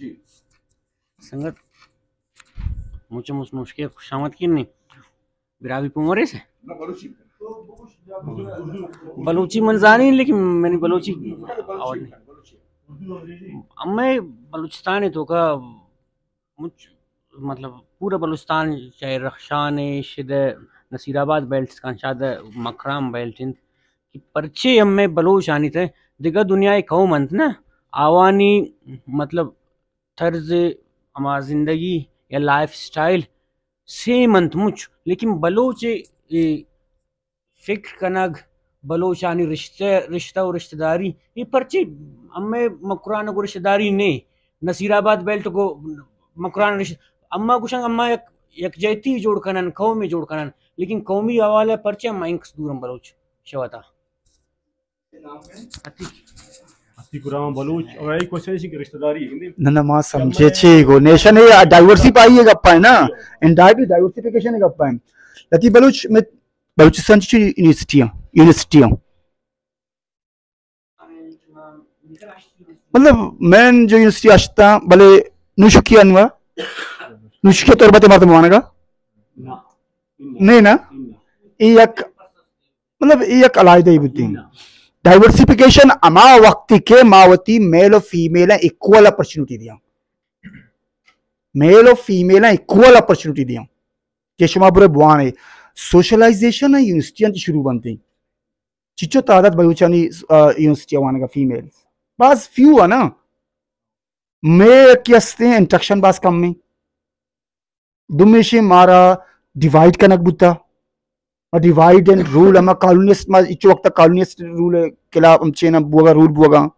संगत मुझे मुझ मुश्किल खुशामद की नहीं बिरावी पुंगरे से। बलूची मंजानी लेकिन मैंने बलूची आवाज़ नहीं। अब मैं बलूचिस्तान तो का मुझ मतलब पूरा बलूचिस्तान चाहे रखशान शिद नसीराबाद बेल्ट का शायद मखराम बेल्ट कि परचे अम्मे बलूच आनी थे। दिगा दुनिया एक कौम अंत ना आवानी मतलब तर्ज हमारा ज़िंदगी या लाइफ स्टाइल सेम अंत मुझ लेकिन बलोच फ़िक्र कनग बलोचानी रिश्ते रिश्ता और रिश्तेदारी ये पर्चे अम्मे मकुरान को रिश्तेदारी ने नसीराबाद बेल्ट को मकुरान रिश्ते अम्मा कुछ अम्मा एक यकजहती जोड़ कनन कौमी जोड़ कनन लेकिन कौमी हवाले पर्चे अम्मा इंक्स दूरम बलोच शवता। गुराम बलूच और एक क्वेश्चन इसी की रिश्तेदारी है ना ना माँ समझे छे गो नेशन है डाइवर्सिटी पाई है गप्पा है ना? एंटायरली डाइवर्सिफिकेशन है गप्पा है। लती बलूच में बलूचिस्तान की यूनिवर्सिटियाँ यूनिवर्सिटियाँ मतलब मैं जो यूनिवर्सिटी आशता भले नुशुकिया अनुआ नुशुकिया तौर पर तो मर्द मानेगा? नहीं ना? ये एक मतलब ये एक अलायदा ही बुद्धि डाइवर्सिफिकेशन अमा वक्त के मावती मेल और फीमेल इक्वल अपॉर्चुनिटी दिया। मेल और फीमेल इक्वल अपॉर्चुनिटी दिया। केशमा बुरे बुआने सोशलाइजेशन है यूनिवर्सिटी शुरू बनती। चिचो तादाद बलूचानी यूनिवर्सिटी आने का फीमेल बस फ्यू है ना। मेल मैं क्या इंट्रक्शन बास कम में। दुमेशे मारा डिवाइड कनक बुता डिवाइड एंड रूल हम कॉलोनिस्ट मा इचो वक्त कॉलोनिस्ट रूल केला अमचेना बुगा रूल बुगा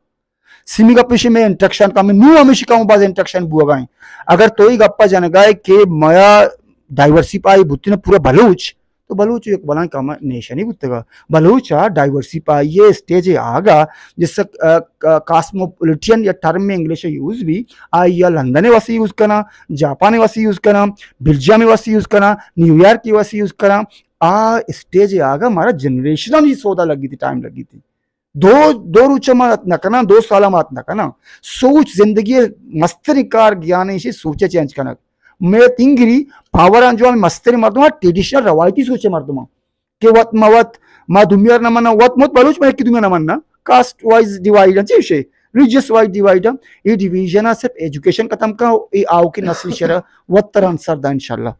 सिमी पिशे में इंट्रक्शन का मैं न्यू हमेशा का बाज इंट्रक्शन बुगा अगर तो ही गप्पा जनगाय के मया डाइवर्सिफाई बुतिन पूरा बलूच तो बलूच एक बला का नेशन ही बुत्तेगा। बलूचा डाइवर्सिफाई ये स्टेज आगा, जिससे कास्मोपोलिटियन या टर्म में इंग्लिश यूज़ भी, आई या लंदन वासी यूज़ करना जापान वासी यूज़ करना बिल्जिया में वासी यूज़ करना न्यूयॉर्क की वासी यूज़ करना, आ स्टेज आगा हमारा जनरेशन ही सौदा लगी थी टाइम लगी थी। दो दो रुच मात न करना, दो साल मत न करना। सोच ज़िंदगी मस्तरिकार ज्ञान इसी सोचे चेंज करना। मैं तिंगिरी पावर अंजो मस्तरी मर्दमा ट्रेडिशनल रवायती सोचे मर्दमा के वत मवत मा दुमियर न वत मत बलूच मैं की दुमिया न मना कास्ट वाइज डिवाइड विषय. रिलीजियस वाइज डिवाइड ये डिवीज़न सिर्फ़ एजुकेशन खत्म का ये आओ की नस्ल शरा वत तरह अंसर दा इंशाल्लाह.